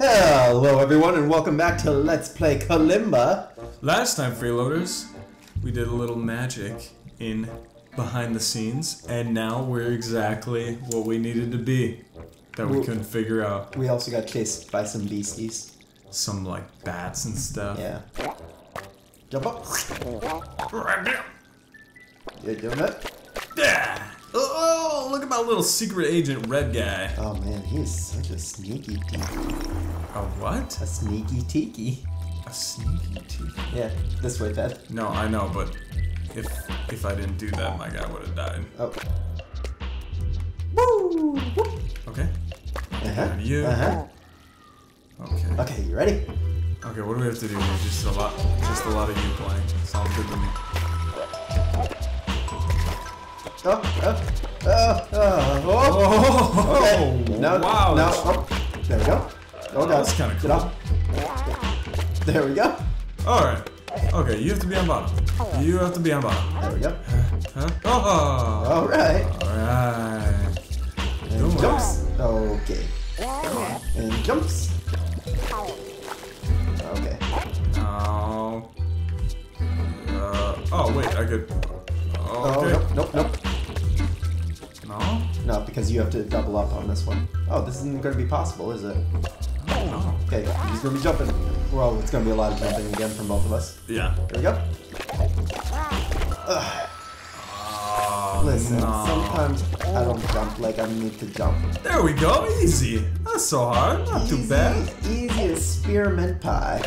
Hello everyone and welcome back to Let's Play Kalimba. Last time, freeloaders, we did a little magic in behind the scenes, and now we're exactly what we needed to be. That we couldn't figure out. We also got chased by some beasties. Some like bats and stuff. Yeah. Jump up. You doing it? Yeah. Oh, oh, look at my little secret agent red guy. Oh man, he's such a sneaky tiki. A what? A sneaky tiki. A sneaky tooth. Yeah, this way, Ted. No, I know, but if if I didn't do that, my guy would have died. Oh. Woo! Whoop. Okay. Uh-huh. And you. Uh-huh. Okay. Okay, you ready? Okay, what do we have to do? Just a lot, just a lot of you playing. Sounds good to me. Oh, oh, oh, oh, oh. Oh, Okay. No, wow. no. Oh, there we go. Oh, God. that's kinda cool. There we go. All right. Okay, you have to be on bottom. You have to be on bottom. There we go. Huh? Oh. All right. All right. And Don't worry. jumps. Okay. And jumps. Okay. Oh. Uh, oh wait, I could. Oh, nope, nope, nope. No. No, because you have to double up on this one. Oh, this isn't going to be possible, is it? No. Okay, he's going to be jumping. Well, it's going to be a lot of jumping again from both of us. Yeah. Here we go. Oh, Listen, no. sometimes I don't jump like I need to jump. There we go. Easy. Not so hard. Not too bad. Easy as spearmint pie.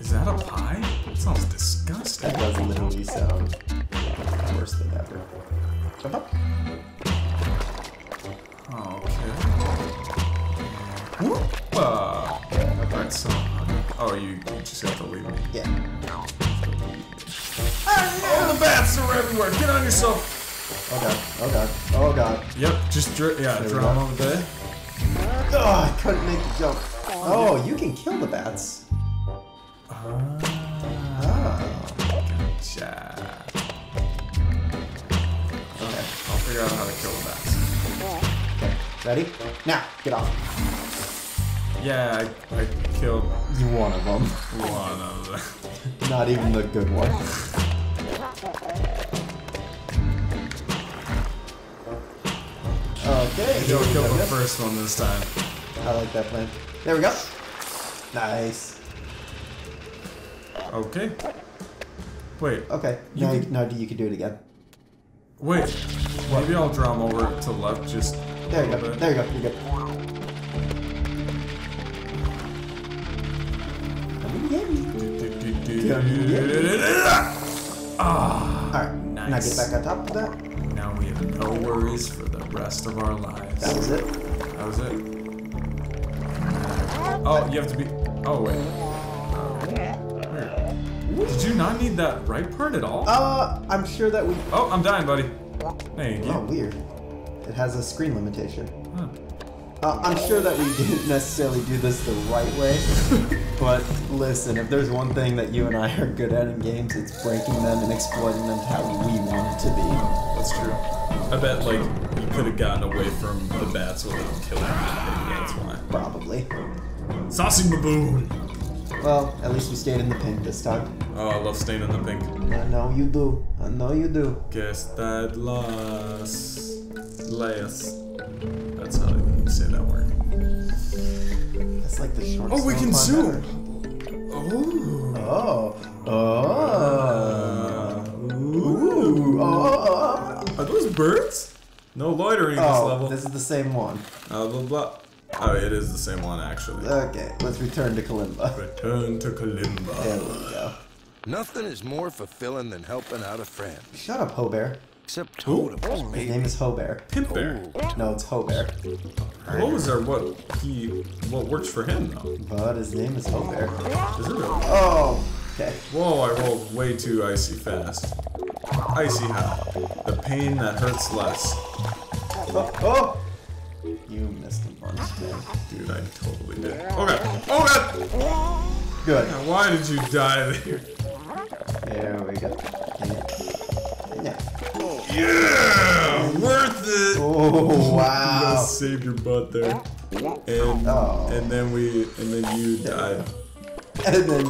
Is that a pie? That sounds disgusting. That does literally sound worse than ever. Jump up. Oh, okay. Whoop! Alright, so. Oh, you, you just have to leave me. Yeah. Oh, the bats are everywhere! Get on yourself! Oh god. Oh god. Oh god. Yep, just dr- yeah, There drown go. over there. Oh, I couldn't make the jump. Oh, you can kill the bats. Ah, Oh. gotcha. Okay. I'll figure out how to kill the bats. Okay. Ready? Now, get off. Yeah, I, I killed One of them. one of them. Not even the good one. Okay. You'll here kill the first one this time. I like that plan. There we go. Nice. Okay. Wait, Okay. You Now, can- now you can do it again. wait. Maybe I'll draw him over to the left just. There you go. There you go. You're good. Ah, Alright. Now get back on top of that. now we have no worries for the rest of our lives. That was it. That was it. Oh, you have to be. Oh wait. Did you not need that right part at all? Uh, I'm sure that we. oh, I'm dying, buddy. Thank you. Oh, weird. It has a screen limitation. Huh. Uh, I'm sure that we didn't necessarily do this the right way, but listen, if there's one thing that you and I are good at in games, it's breaking them and exploiting them to how we want it to be. That's true. I bet like you could have gotten away from the bats without killing them. Maybe that's why. Probably. Saucy baboon. Well, at least we stayed in the pink this time. Oh, I love staying in the pink. I know you do. I know you do. Guess that las las. That's how you say that word. That's like the short. Oh, we can zoom. Oh. better. Oh. Oh. Uh, ooh. Oh. Are those birds? No loitering this Oh, level. this is the same one. Blah blah blah. Oh, it is the same one actually. Okay, let's return to Kalimba. Return to Kalimba. There we go. Nothing is more fulfilling than helping out a friend. Shut up, Hobear. Except Totems, His maybe. name is Hobear. Pimp bear. No, it's Hobear. Those are what he what works for him though. But his name is Hobear. Is it really? Oh, okay. Whoa, I rolled way too icy fast. Icy how? The pain that hurts less. Oh, oh! You missed a bunch, man. Dude, I totally did. Okay. god! Oh god! Good. Now, Why did you die there? There we go. Yeah. Yeah! Worth it! Oh, You wow. guys saved your butt there. and Oh. and then we and then you died, And then,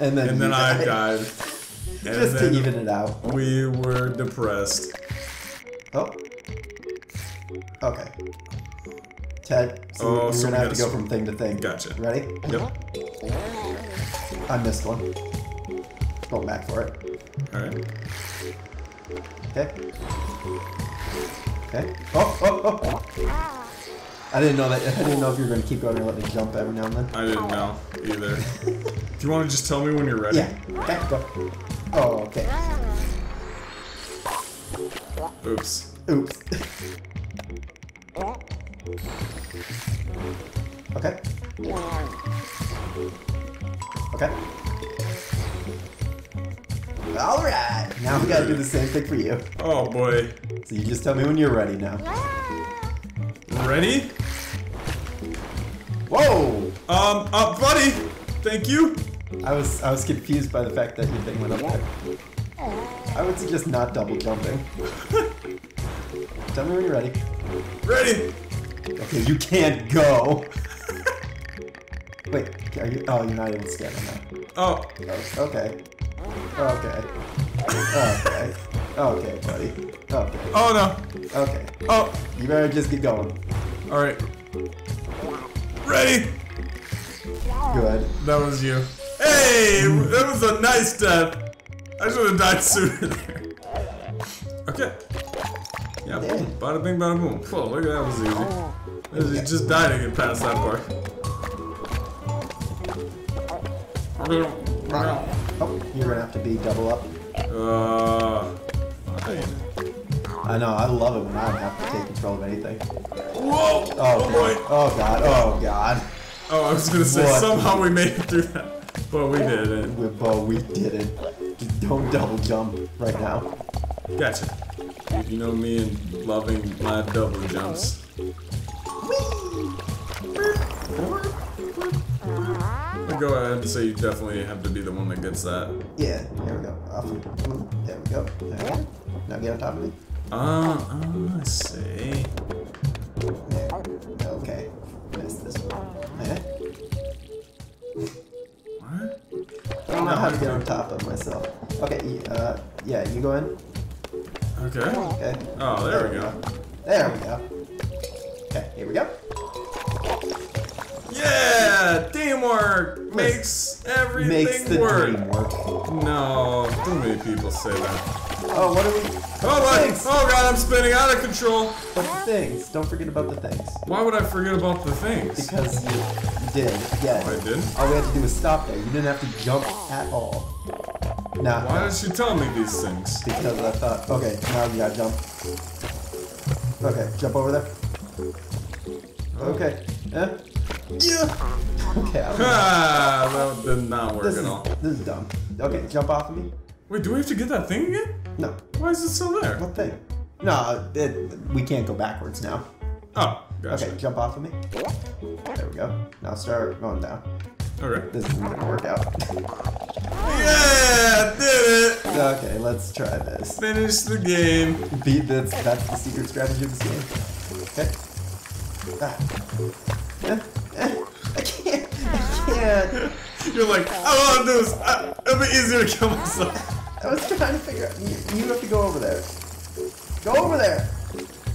and then, and you then I died. died, and Just to even it out. we were depressed. Oh. Okay. Ted, so Oh, we're so gonna we have to go from thing to thing. Gotcha. Ready? Yep. I missed one. Going back for it. All right. Okay. Okay. Oh, oh, oh. I didn't know that. I didn't know if you were going to keep going or let me jump every now and then. I didn't know either. Do you want to just tell me when you're ready? Yeah. Okay, go. Oh, okay. Oops. Oops. okay. Okay. All right. Now we gotta do the same thing for you. Oh boy. So you just tell me when you're ready now. Ready? Whoa! Um, uh, buddy. Thank you. I was I was confused by the fact that your thing went up there. I would suggest not double jumping. Tell me when you're ready. Ready? Okay, you can't go. Wait, are you? Oh, you're not able to stand on that. Oh, Oh, okay. Okay. Oh, okay. Okay, buddy. Oh, okay. oh no. Okay. Oh, You better just get going. all right. Ready? Good. That was you. Hey, that was a nice death. I should have died sooner there. Okay. Yeah, boom. Bada bing, bada boom. Whoa, look at that was easy. Oh. That was- You just died to get past that part. Oh, you're gonna have to be double up. Uh. I know. I love it when I don't have to take control of anything. Whoa! Oh, Oh boy! Oh god. Oh god. Oh, I was gonna say What? somehow we made it through that, but we didn't. We, but we did it. Just don't double jump right now. Gotcha. You know me and loving my double jumps. I'll go ahead and say you definitely have to be the one that gets that. Yeah. There we go. Off. Ooh, There we go. There we go. Now get on top of me. Uh, uh, let's see. There. Okay. Missed this one. What? I don't know how to get on top of myself. Okay. Uh. Yeah. You go in. Okay. Okay. Oh, there we go. There we go. Okay. Here we go. Yeah! Teamwork makes everything Makes the work. dream work. No, too many people say that. Oh, what are we? Oh, what? Thanks. Oh god, I'm spinning out of control. But the things. Don't forget about the things. Why would I forget about the things? Because you did. Yeah. Oh, I didn't? All we had to do was stop there. You didn't have to jump at all. Now. Why did she tell me these things? Because I thought, okay, now you gotta jump. Okay, jump over there. Okay. Yeah. Yeah. Okay. I don't know. Ah, that did not work This at is, all. this is dumb. Okay, jump off of me. Wait, do we have to get that thing again? No. Why is it still there? What thing? No, it, we can't go backwards now. Oh, gotcha. Okay, jump off of me. There we go. Now start going down. Okay. This isn't gonna work out. Yeah, did it! Okay, let's try this. Finish the game. Beat that's that's the secret strategy of this game. Okay. Ah. Can't. Can't. You're like, I want to do this. I, it'll be easier to kill myself. I was trying to figure out. You, you have to go over there. Go over there.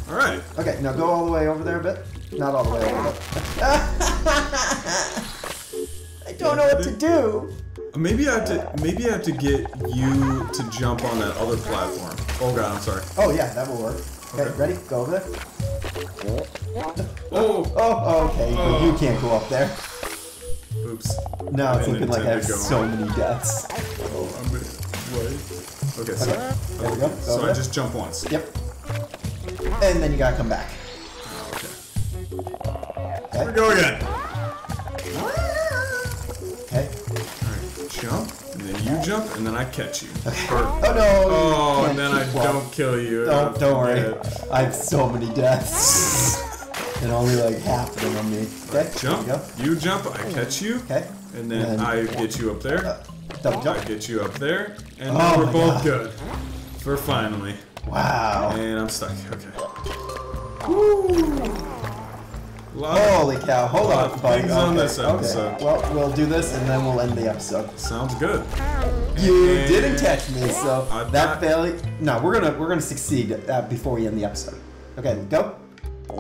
All right. Okay, now go all the way over there a bit. Not all the way over. I don't know what to do. Maybe I have to. Maybe I have to get you to jump on that other platform. Oh god, I'm sorry. Oh yeah, that will work. Okay, Okay. ready? Go over there. Oh. Oh, okay, but you can't go up there. Oops. Now it's looking like I have so many deaths. Oh, I'm gonna. Okay, so. Okay, there we go. Go So I just jump once. Yep. And then you gotta come back. Oh, okay. Okay. Here we go again. Okay. Alright, jump, and then you jump, and then I catch you. Or- Oh no! oh, and then I up. don't kill you. Don't, don't worry. I have so many deaths and only like half of them on me. Okay, jump. You, you, jump. I catch you. Okay. And then, and then I get you up there. Uh, double jump. I get you up there, and oh we're both God. good. For finally. Wow. And I'm stuck. Okay. Woo. Holy cow! Hold on, buddy. things okay. on this episode. Okay. Well, we'll do this and then we'll end the episode. Sounds good. You and didn't catch me, so I'm that failure. No, we're gonna we're gonna succeed uh, before we end the episode. Okay, go. There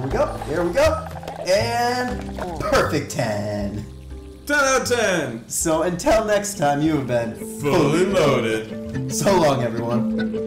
we go, there we go. And perfect 10. 10 out of 10. So until next time, you have been fully loaded. So long, everyone.